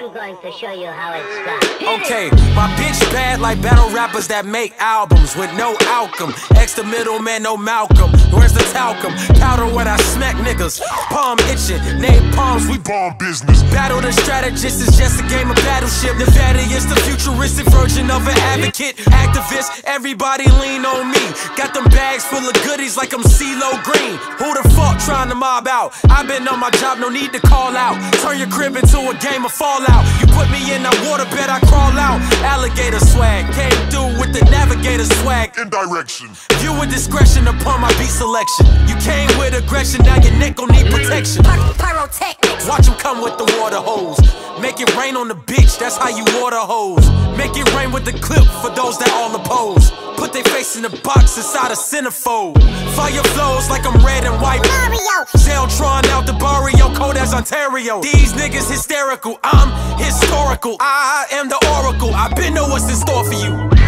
I'm going to show you how it's done. Okay, my bitch bad like battle rappers that make albums with no outcome. Ex the middleman, no Malcolm. Where's the talcum? Powder when I smack niggas. Palm itching, napalm, we bomb business. Battle the strategist is just a game of battleship. Nevada is the futuristic version of an advocate. Activist, everybody lean on me. Got them bags full of goodies like I'm CeeLo Green. Who the fuck trying to mob out? I've been on my job, no need to call out. Turn your crib into a game of fallout. You put me in that water bed, I crawl out. Alligator swag, came through with the navigator swag. In direction. View with discretion upon my beat selection. You came with aggression, now your neck gon' need protection. Pyrotechnics. Watch him come with the water hose. Make it rain on the bitch, that's how you water hose. Make it rain with the clip for those that all oppose. Put their face in the box inside a centerfold. Fire flows like I'm red and white. Mario. Zeltron Ontario. These niggas hysterical, I'm historical. I am the oracle, I've been know what's in store for you.